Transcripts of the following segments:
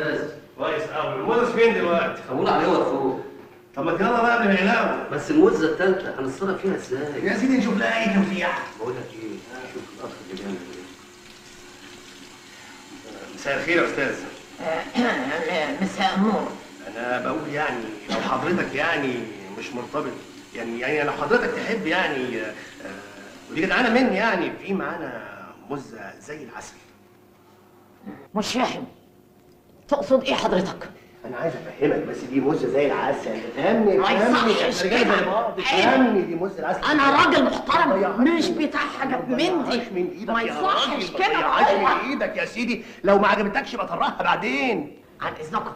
أستاذ كويس قوي المدرس فين دلوقتي؟ هقول عليه فوق طب ما يلا بقى قبل ما بس الموزه الثالثه هنتصرف فيها إزاي؟ يا سيدي نشوف لها أي توفيق بقول لك إيه؟ شوف الاخ اللي جنبي مساء الخير يا أستاذ. مساء النور. أنا بقول يعني لو حضرتك يعني مش مرتبط. يعني يعني لو حضرتك تحب يعني آه، ودي جدعانه مني يعني في معانا مزة زي العسل. مش فاهم تقصد إيه حضرتك؟ أنا عايز أفهمك بس دي مزه زي العسل. فهمني ما يصحش كده. فهمني دي مزه العسل. أنا راجل محترم مش بتاع حاجات ما من دي. ما يصحش ما كده أيوة. من إيدك يا سيدي. لو ما عجبتكش يبقى طرحها بعدين. عن إذنكم.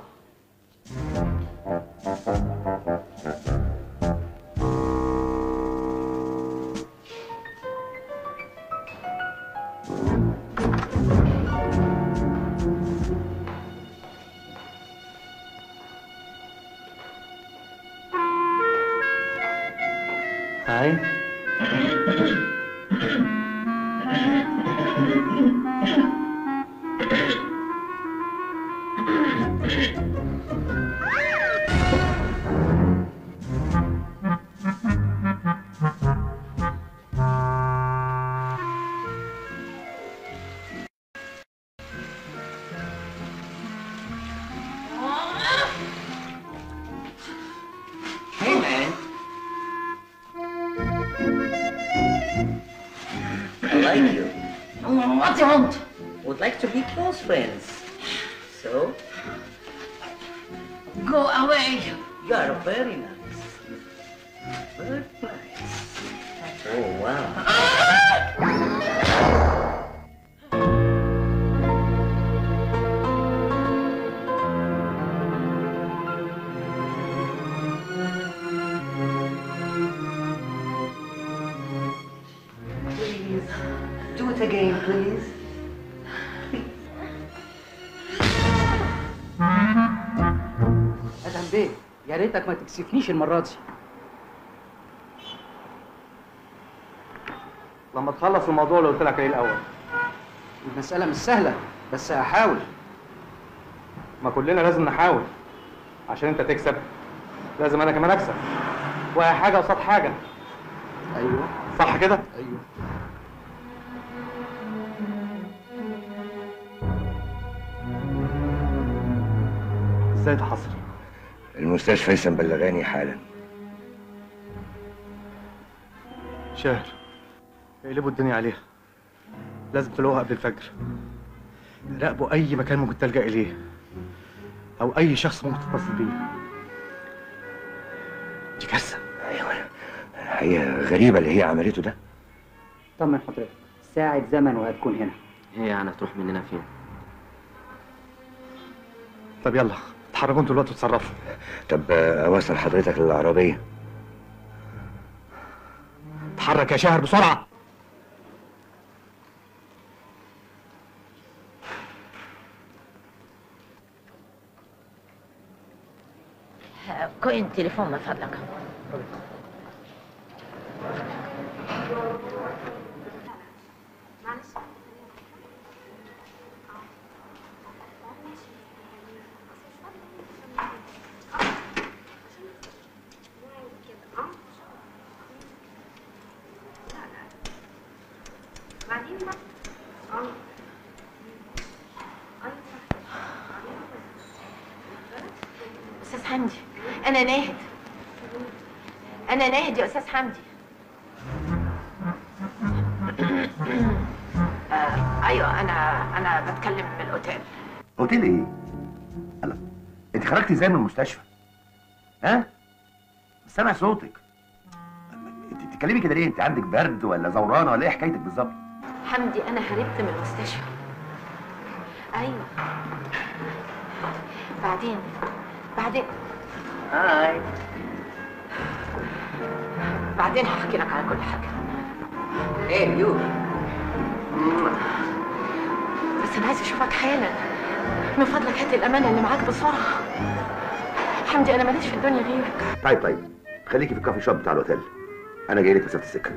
I like you. What do you want? Would like to be close friends. So, Go away. you are very nice. Very nice. Oh, wow. Ah! It again, please. ادهم بيه يا ريتك ما تكسفنيش المرة دي. لما تخلص الموضوع اللي قلت لك عليه الأول. المسألة مش سهلة بس هحاول. ما كلنا لازم نحاول. عشان أنت تكسب لازم أنا كمان أكسب. وهي حاجة قصاد حاجة. أيوه. صح كده؟ أيوه. إزاي ده حصل؟ المستشفى لسه مبلغاني حالا. شاهر اقلبوا الدنيا عليها. لازم تلاقوها قبل الفجر. راقبوا أي مكان ممكن تلجأ إليه. أو أي شخص ممكن تتصل بيه. دي كارثة. أيوه. الحقيقة غريبة اللي هي عملته ده. طمن حضرتك ساعة زمن وهتكون هنا. هي يعني هتروح مننا فين؟ طب يلا. اتحركوا أنتوا دلوقتي وتصرفوا. طب آه، اوصل حضرتك للعربية. اتحرك يا شاهر بسرعة. كوين تليفون من فضلك أستاذ حمدي أنا ناهد أنا ناهد يا أستاذ حمدي آه أيوه أنا أنا بتكلم من الأوتيل أوتيل إيه؟ أنا أنت خرجتي إزاي من المستشفى؟ ها؟ مش سامع صوتك أنت بتتكلمي كده ليه؟ أنت عندك برد ولا زورانة ولا إيه حكايتك بالظبط؟ حمدي أنا هربت من المستشفى أيوه بعدين بعدين Hi. بعدين هحكي لك على كل حاجة. Hey, you. بس أنا عايزة أشوفك حالا. من فضلك هات الأمانة اللي معاك بسرعة حمدي أنا ماليش في الدنيا غيرك. طيب طيب. خليكي في الكافي شوب بتاع الأوتيل. أنا جاي لك مسافه السكه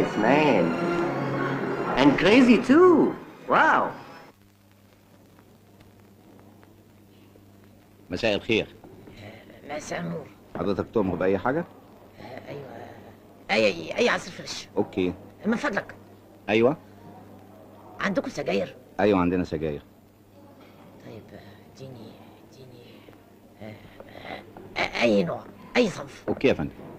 Nice man. And crazy too. Wow. مساء الخير. مساء النور. حضرتك تؤمر بأي حاجة؟ أيوه. اي اي عصير fresh. okay. من فضلك. أيوة. عندكم سجاير؟ أيوة عندنا سجاير. طيب اديني اديني آه، آه، آه، أي نوع؟ أي صنف؟ أوكي يا فندم.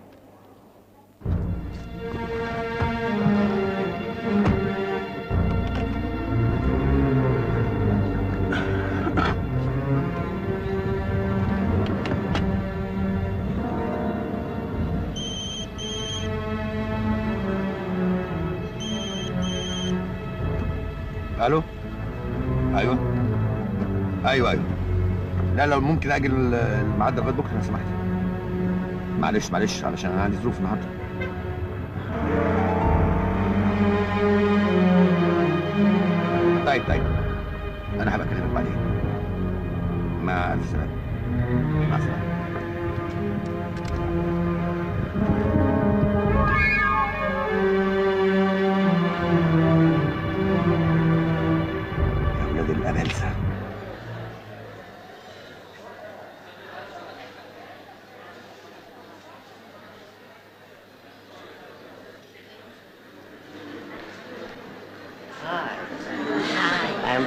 ألو؟ أيوه. أيوه أيوه. لا لو ممكن أجل الميعاد لغاية بكرة لو سمحت. معلش معلش علشان أنا عندي ظروف النهارده. طيب طيب. أنا هبقى أكلمك بعدين. مع ألف سلامة. مع السلامة.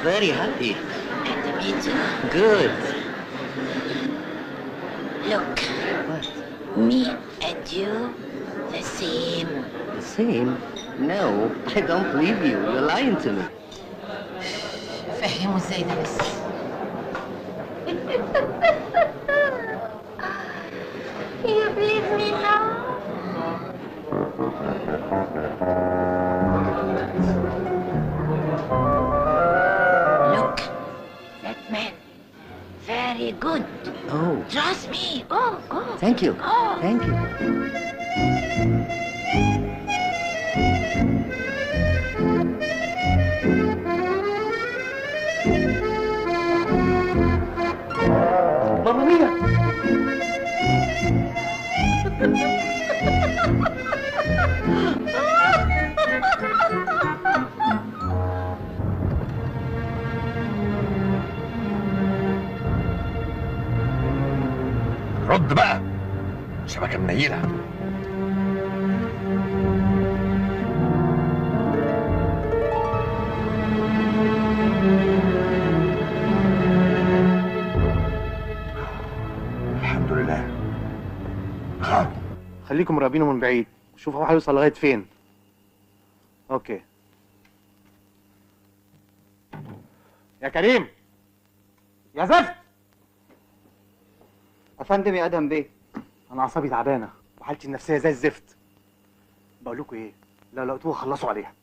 very happy. And me too. Good. Look, me and you, the same. The same? No, I don't believe you. You're lying to me. فهموا ازاي ده بس good. Oh, Trust me. Go, go. thank you. Go. Thank you. Mamma mia! شبكه منيله لله. خافوا خليكم مراقبينه من بعيد. وشوفوا هو هيوصل لغاية فين. أوكي. يا كريم. يا زفت. أفندم يا ادهم بيه. أنا أعصابي تعبانة وحالتي النفسية زي الزفت. بقول لكم إيه؟ لو لقيتوها خلصوا عليها.